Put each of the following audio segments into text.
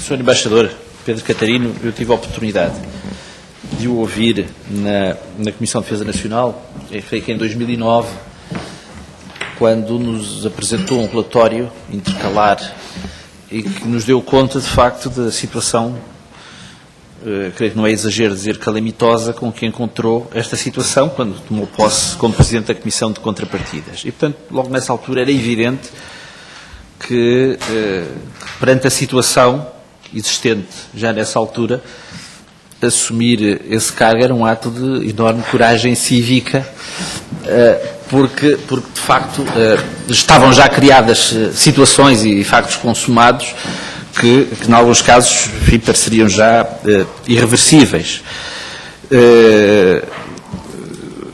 Sr. Embaixador Pedro Catarino, eu tive a oportunidade de o ouvir na, na Comissão de Defesa Nacional, creio que em 2009, quando nos apresentou um relatório intercalar e que nos deu conta, de facto, da situação, eh, creio que não é exagero dizer calamitosa, com que encontrou esta situação quando tomou posse como Presidente da Comissão de Contrapartidas. E, portanto, logo nessa altura era evidente que, eh, perante a situação existente já nessa altura, assumir esse cargo era um ato de enorme coragem cívica, eh, porque, porque de facto eh, estavam já criadas eh, situações e factos consumados que, que em alguns casos, enfim, pareceriam já irreversíveis.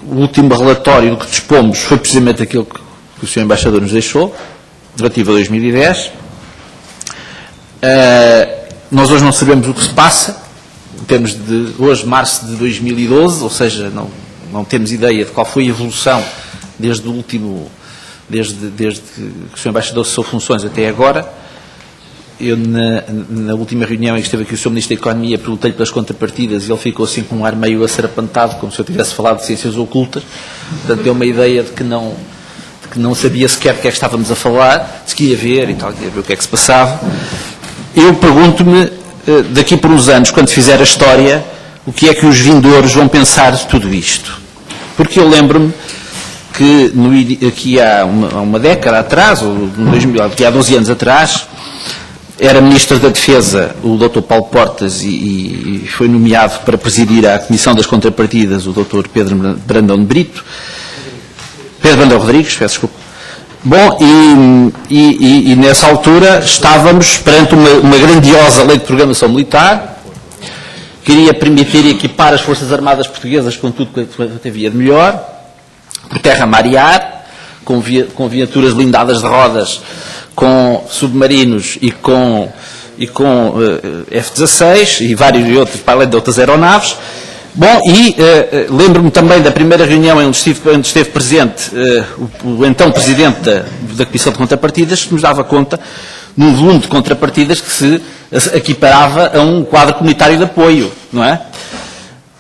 O último relatório do que dispomos foi precisamente aquele que o Sr. Embaixador nos deixou, relativo a 2010. Nós hoje não sabemos o que se passa, termos de hoje, março de 2012, ou seja, não, não temos ideia de qual foi a evolução desde o último, desde, desde que o Sr. Embaixador cessou funções até agora. Eu, na, na, última reunião em que esteve aqui o Sr. Ministro da Economia, perguntei-lhe pelas contrapartidas e ele ficou assim com um ar meio acerapantado, como se eu tivesse falado de ciências ocultas. Portanto, deu uma ideia de que não, de que não sabia sequer o que é que estávamos a falar, se que ia ver e tal, ia ver o que é que se passava. Eu pergunto-me eh, daqui por uns anos, quando fizer a história, o que é que os vindores vão pensar de tudo isto. Porque eu lembro-me que no, aqui há uma, uma, década atrás, ou aqui há 12 anos atrás, era Ministro da Defesa o Dr. Paulo Portas e, e, foi nomeado para presidir a Comissão das Contrapartidas o Dr. Pedro Brandão de Brito. Pedro Brandão Rodrigues, peço desculpa. Bom, e, e, e, nessa altura estávamos perante uma, uma, grandiosa lei de programação militar, queria permitir equipar as Forças Armadas Portuguesas com tudo que havia de melhor, por terra, mar e ar, com, via, com viaturas blindadas de rodas, com submarinos e com, e com uh, F-16 e vários outros, para além de outras aeronaves, Bom, e uh, lembro-me também da primeira reunião onde esteve, onde esteve presente uh, o, o, então Presidente da, da, Comissão de Contrapartidas, que nos dava conta num volume de contrapartidas que se equiparava a um quadro comunitário de apoio, não é?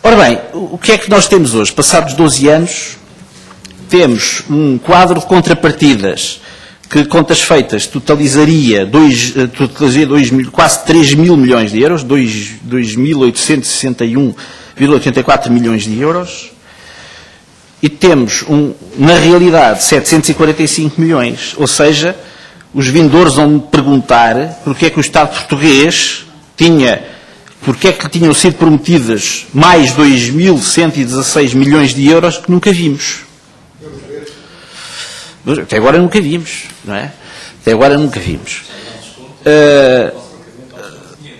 Ora bem, o que é que nós temos hoje? Passados 12 anos, temos um quadro de contrapartidas que, contas feitas, totalizaria, dois, totalizaria dois, quase 3 mil milhões de euros, 2.861 1,84 milhões de euros e temos, um, na realidade, 745 milhões. Ou seja, os vindores vão me perguntar porque é que o Estado português tinha, porque é que lhe tinham sido prometidas mais 2.116 milhões de euros que nunca vimos. Até agora nunca vimos, não é? Até agora nunca vimos. Uh,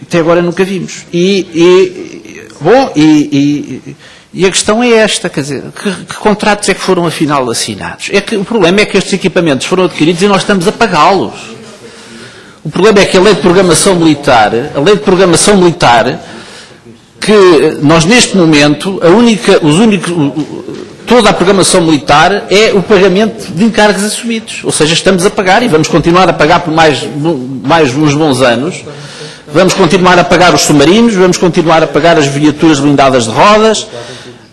até agora nunca vimos. E, e Bom, e, e, e, a questão é esta, quer dizer, que, que, contratos é que foram afinal assinados? É que o problema é que estes equipamentos foram adquiridos e nós estamos a pagá-los. O problema é que a lei de programação militar, a lei de programação militar, que nós neste momento, a única, os únicos, toda a programação militar é o pagamento de encargos assumidos. Ou seja, estamos a pagar e vamos continuar a pagar por mais, mais uns bons anos Vamos continuar a pagar os submarinos, vamos continuar a pagar as viaturas blindadas de rodas,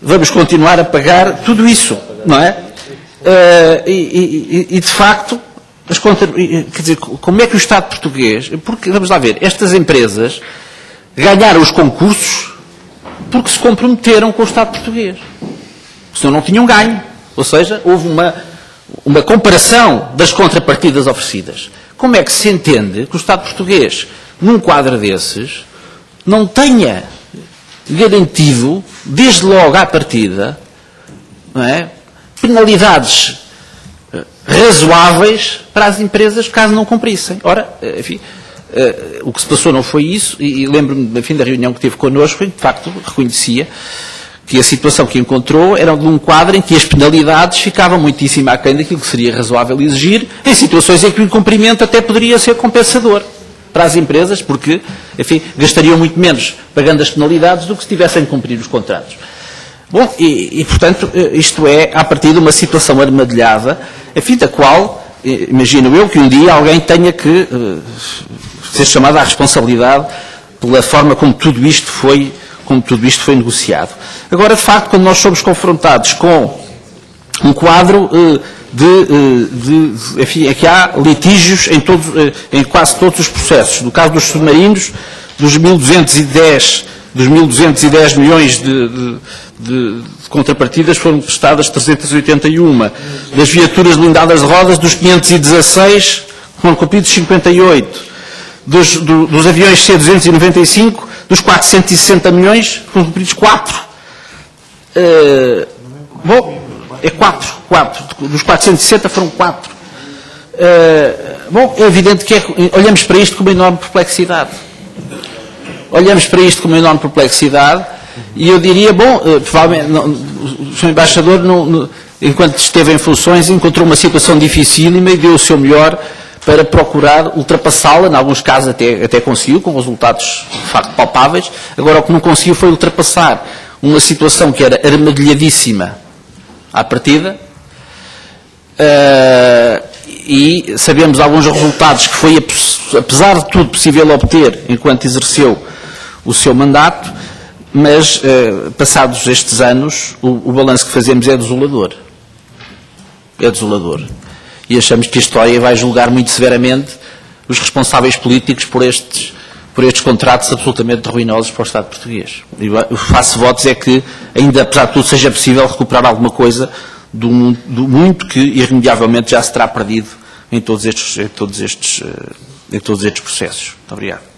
vamos continuar a pagar tudo isso, não é? Uh, e, e, e, de facto, as quer dizer, como é que o Estado português, porque, vamos lá ver, estas empresas ganharam os concursos porque se comprometeram com o Estado português. Senão não tinham ganho. Ou seja, houve uma, uma comparação das contrapartidas oferecidas. Como é que se entende que o Estado português num quadro desses, não tenha garantido, desde logo à partida, é, penalidades eh, razoáveis para as empresas caso não cumprissem. Ora, eh, enfim, uh, o que se passou não foi isso, e, lembro-me, enfim, da reunião que teve connosco, e de facto reconhecia que a situação que encontrou era de um quadro em que as penalidades ficavam muitíssimo aquém daquilo que seria razoável exigir, em situações em que o incumprimento até poderia ser compensador para as empresas, porque, enfim, gastariam muito menos pagando as penalidades do que se tivessem de cumprir os contratos. Bom, e, e portanto, eh, isto é, a partir de uma situação armadilhada, a fim da qual, eh, imagino eu, que um dia alguém tenha que uh, ser chamado à responsabilidade pela forma como tudo isto foi, como tudo isto foi negociado. Agora, de facto, quando nós somos confrontados com um quadro de, eh, de, enfim, é que há litígios em, todos, eh, em quase todos os processos. No caso dos submarinos, dos 1.210 dos 1.210 milhões de, de, de, contrapartidas foram prestadas 381. Das viaturas blindadas de rodas, dos 516 foram cumpridos 58. Dos, do, dos aviões C-295, dos 460 milhões, foram cumpridos 4. Uh, bom, é 4, 4. Dos 460 foram 4. Uh, bom, é evidente que é, olhamos para isto com uma enorme perplexidade. Olhamos para isto com uma enorme perplexidade e eu diria, bom, uh, provavelmente não, o Sr. Embaixador, não, não, enquanto esteve em funções, encontrou uma situação dificílima e deu o seu melhor para procurar ultrapassá-la, em alguns casos até, até conseguiu, com resultados de facto palpáveis. Agora, o que não conseguiu foi ultrapassar uma situação que era armadilhadíssima à partida, uh, e sabemos alguns resultados que foi, apesar de tudo, possível obter enquanto exerceu o seu mandato, mas, uh, passados estes anos, o, o balanço que fazemos é desolador. É desolador. E achamos que a história vai julgar muito severamente os responsáveis políticos por estes, por estes contratos absolutamente ruinosos para o Estado português. E faço votos é que, ainda apesar de tudo, seja possível recuperar alguma coisa do, do muito que irremediavelmente já se terá perdido em todos estes, em todos estes, eh, em todos estes processos. Muito obrigado.